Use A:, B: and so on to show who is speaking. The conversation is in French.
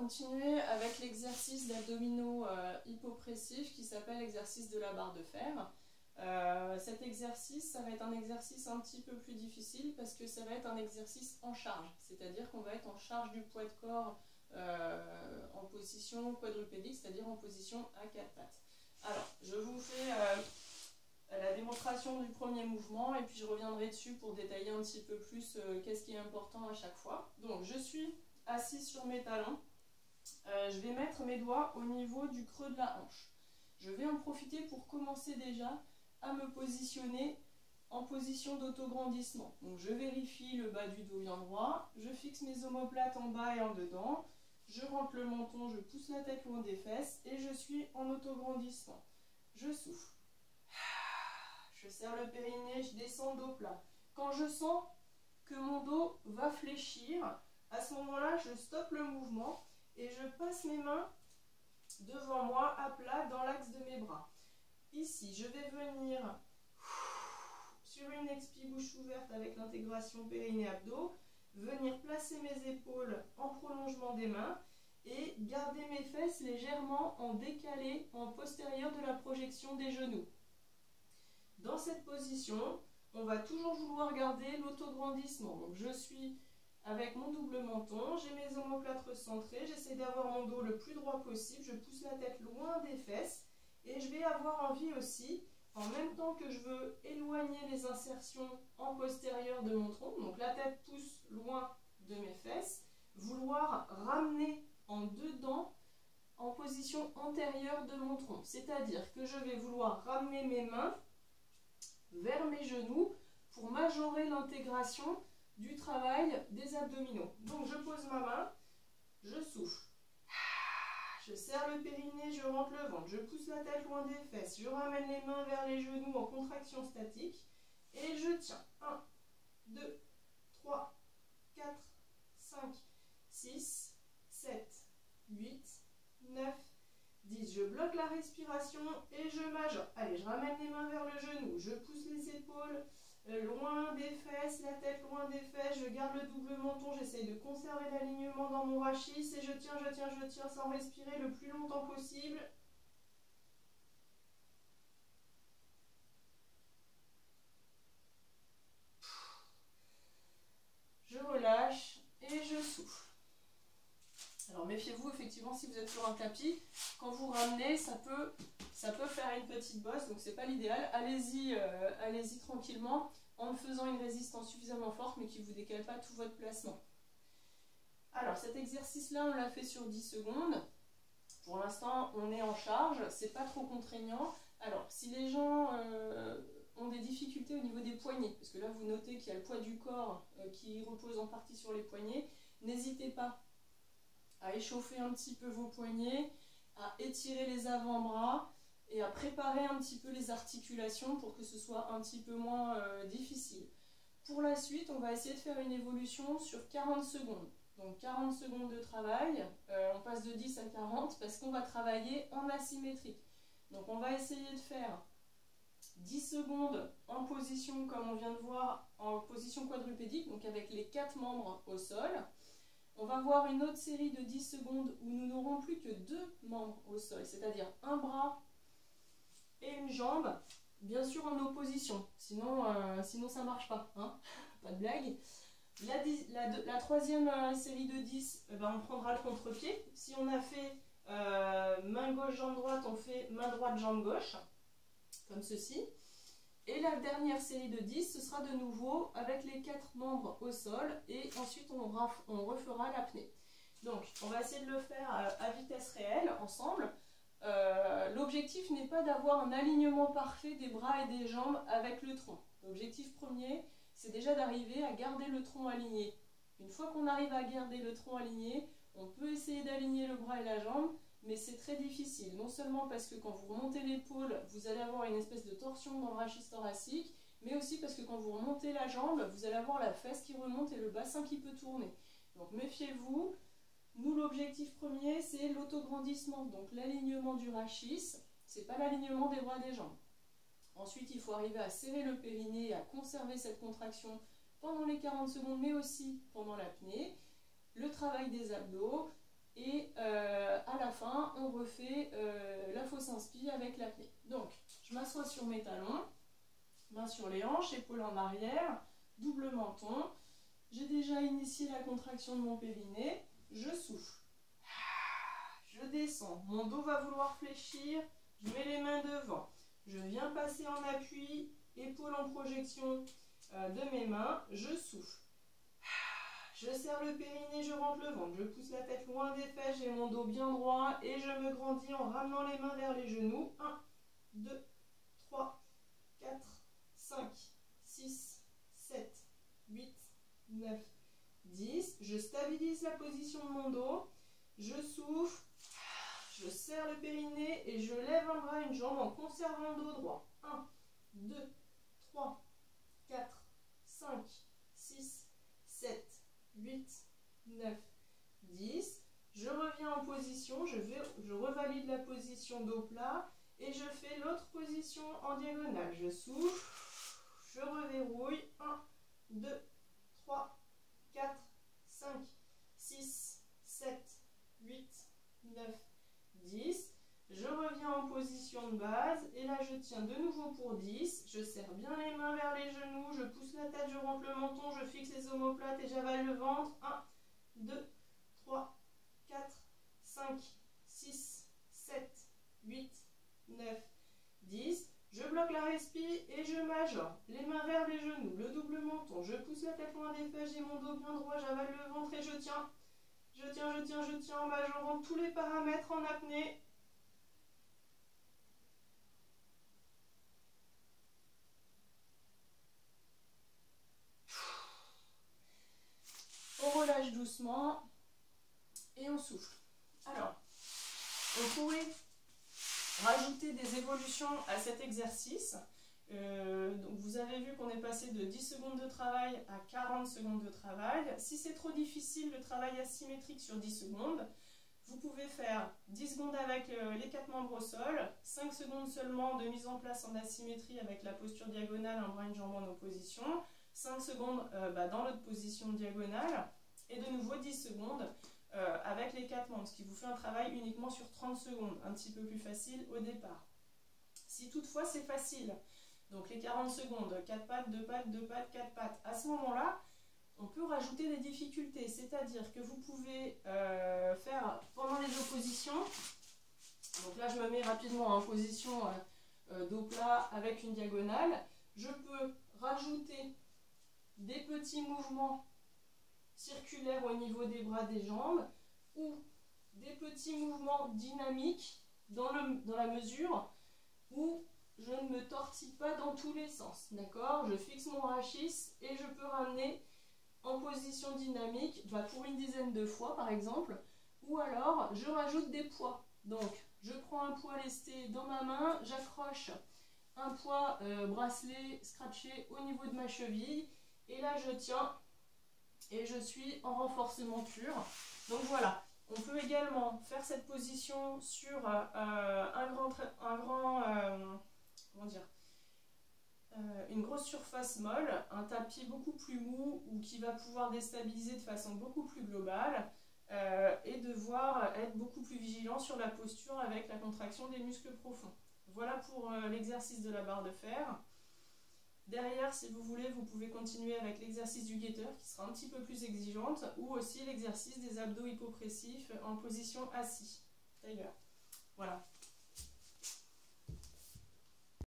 A: continuer avec l'exercice d'abdominaux euh, hypopressifs qui s'appelle l'exercice de la barre de fer. Euh, cet exercice, ça va être un exercice un petit peu plus difficile parce que ça va être un exercice en charge, c'est-à-dire qu'on va être en charge du poids de corps euh, en position quadrupédique, c'est-à-dire en position à quatre pattes. Alors, je vous fais la démonstration du premier mouvement et puis je reviendrai dessus pour détailler un petit peu plus qu'est-ce qui est important à chaque fois. Donc, je suis assis sur mes talons. Je vais mettre mes doigts au niveau du creux de la hanche. Je vais en profiter pour commencer déjà à me positionner en position d'autograndissement. Je vérifie le bas du dos bien droit, je fixe mes omoplates en bas et en dedans, je rentre le menton, je pousse la tête loin des fesses et je suis en autograndissement. Je souffle. Je serre le périnée, je descends dos plat. Quand je sens que mon dos va fléchir, à ce moment-là, je stoppe le mouvement et je passe mes mains devant moi à plat dans l'axe de mes bras. Ici, je vais venir sur une expi bouche ouverte avec l'intégration périnée-abdos, venir placer mes épaules en prolongement des mains et garder mes fesses légèrement en décalé en postérieur de la projection des genoux. Dans cette position, on va toujours vouloir garder l'autograndissement. Donc je suis avec mon double menton, j'ai mes omoplates recentrées, j'essaie d'avoir mon dos le plus droit possible, je pousse la tête loin des fesses et je vais avoir envie aussi, en même temps que je veux éloigner les insertions en postérieur de mon tronc, donc la tête pousse loin de mes fesses, vouloir ramener en dedans en position antérieure de mon tronc. C'est-à-dire que je vais vouloir ramener mes mains vers mes genoux pour majorer l'intégration du travail des abdominaux. Donc je pose ma main, je souffle. Je serre le périnée, je rentre le ventre, je pousse la tête loin des fesses, je ramène les mains vers les genoux en contraction statique et je tiens. 1, 2, 3, 4, 5, 6, 7, 8, 9, 10. Je bloque la respiration et je majore. Allez, je ramène les mains vers le genou, je pousse les épaules, loin des fesses, la tête loin des fesses, je garde le double menton, j'essaye de conserver l'alignement dans mon rachis et je tiens, je tiens, je tiens sans respirer le plus longtemps possible. Je relâche et je souffle. Alors méfiez-vous effectivement si vous êtes sur un tapis, quand vous ramenez, ça peut faire une petite bosse, donc c'est pas l'idéal. Allez-y euh, allez-y tranquillement en faisant une résistance suffisamment forte mais qui ne vous décale pas tout votre placement. Alors cet exercice-là, on l'a fait sur 10 secondes. Pour l'instant, on est en charge, c'est pas trop contraignant. Alors, si les gens euh, ont des difficultés au niveau des poignets, parce que là vous notez qu'il y a le poids du corps euh, qui repose en partie sur les poignets, n'hésitez pas à échauffer un petit peu vos poignets, à étirer les avant-bras, et à préparer un petit peu les articulations pour que ce soit un petit peu moins euh, difficile. Pour la suite, on va essayer de faire une évolution sur 40 secondes. Donc 40 secondes de travail, euh, on passe de 10 à 40 parce qu'on va travailler en asymétrique. Donc on va essayer de faire 10 secondes en position, comme on vient de voir, en position quadrupédique, donc avec les 4 membres au sol. On va voir une autre série de 10 secondes où nous n'aurons plus que deux membres au sol, c'est-à-dire un bras et une jambe, bien sûr en opposition, sinon, euh, ça marche pas, hein pas de blague. La, troisième euh, série de 10, eh ben, on prendra le contre-pied. Si on a fait euh, main gauche, jambe droite, on fait main droite, jambe gauche, comme ceci. Et la dernière série de 10, ce sera de nouveau avec les quatre membres au sol et ensuite on, refera l'apnée. Donc on va essayer de le faire à vitesse réelle ensemble. Euh, l'objectif n'est pas d'avoir un alignement parfait des bras et des jambes avec le tronc. L'objectif premier, c'est déjà d'arriver à garder le tronc aligné. Une fois qu'on arrive à garder le tronc aligné, on peut essayer d'aligner le bras et la jambe, mais c'est très difficile. Non seulement parce que quand vous remontez l'épaule, vous allez avoir une espèce de torsion dans le rachis thoracique, mais aussi parce que quand vous remontez la jambe, vous allez avoir la fesse qui remonte et le bassin qui peut tourner. Donc méfiez-vous, nous, l'objectif premier, c'est l'autograndissement, donc l'alignement du rachis, c'est pas l'alignement des bras des jambes. Ensuite, il faut arriver à serrer le périnée et à conserver cette contraction pendant les 40 secondes, mais aussi pendant l'apnée, le travail des abdos, Et à la fin, on refait la fausse inspi avec l'apnée. Donc, je m'assois sur mes talons, main sur les hanches, épaules en arrière, double menton. J'ai déjà initié la contraction de mon périnée. Je souffle. Je descends. Mon dos va vouloir fléchir. Je mets les mains devant. Je viens passer en appui, épaule en projection euh, de mes mains. Je souffle. Je serre le périnée, je rentre le ventre. Je pousse la tête loin des fesses, j'ai mon dos bien droit et je me grandis en ramenant les mains vers les genoux. 1, 2, 3, 4, 5, 6, 7, 8, 9, 10. Je stabilise la position de mon dos. Je souffle. Je serre le périnée et je lève un bras, une jambe en conservant le dos droit. 1, 2, 3, 4, 5, 6, 7, 8, 9, 10. Je reviens en position, je, revalide la position dos plat et je fais l'autre position en diagonale. Je souffle, je reverrouille. 1, 2, 3, 4, 5, 6, 7, 8, 9, 10. Je reviens en position base et là je tiens de nouveau pour 10. Je serre bien les mains vers les genoux, je pousse la tête, je rentre le menton, je fixe les omoplates et j'avale le ventre. 1, 2, 3, 4, 5, 6, 7, 8, 9, 10. Je bloque la respi et je majore. Les mains vers les genoux, le double menton. Je pousse la tête loin des fesses, j'ai mon dos bien droit, j'avale le ventre et je tiens. Je tiens, je tiens, je tiens en majorant tous les paramètres en apnée. On relâche doucement et on souffle. Alors, on pourrait rajouter des évolutions à cet exercice. Euh, donc vous avez vu qu'on est passé de 10 secondes de travail à 40 secondes de travail. Si c'est trop difficile le travail asymétrique sur 10 secondes, vous pouvez faire 10 secondes avec euh, les quatre membres au sol, 5 secondes seulement de mise en place en asymétrie avec la posture diagonale, un bras, une jambe en opposition, 5 secondes euh, bah, dans l'autre position diagonale, et de nouveau 10 secondes avec les quatre membres, ce qui vous fait un travail uniquement sur 30 secondes, un petit peu plus facile au départ. Si toutefois c'est facile, donc les 40 secondes, 4 pattes, 2 pattes, 2 pattes, 4 pattes. À ce moment-là, on peut rajouter des difficultés, c'est-à-dire que vous pouvez euh, faire pendant les oppositions, donc là je me mets rapidement en position euh, euh, dos plat avec une diagonale, je peux rajouter des petits mouvements circulaires au niveau des bras, des jambes, ou des petits mouvements dynamiques dans, dans la mesure où je ne me tortille pas dans tous les sens, d'accord? Je fixe mon rachis et je peux ramener en position dynamique bah, pour une dizaine de fois par exemple, ou alors je rajoute des poids. Donc je prends un poids lesté dans ma main, j'accroche un poids euh, bracelet scratché au niveau de ma cheville et là je tiens et je suis en renforcement pur. Donc voilà, on peut également faire cette position sur euh, un grand, un grand euh, comment dire, euh, une grosse surface molle, un tapis beaucoup plus mou ou qui va pouvoir déstabiliser de façon beaucoup plus globale et devoir être beaucoup plus vigilant sur la posture avec la contraction des muscles profonds. Voilà pour l'exercice de la barre de fer. Derrière, si vous voulez, vous pouvez continuer avec l'exercice du guetteur qui sera un petit peu plus exigeante ou aussi l'exercice des abdos hypopressifs en position assis. D'ailleurs, voilà.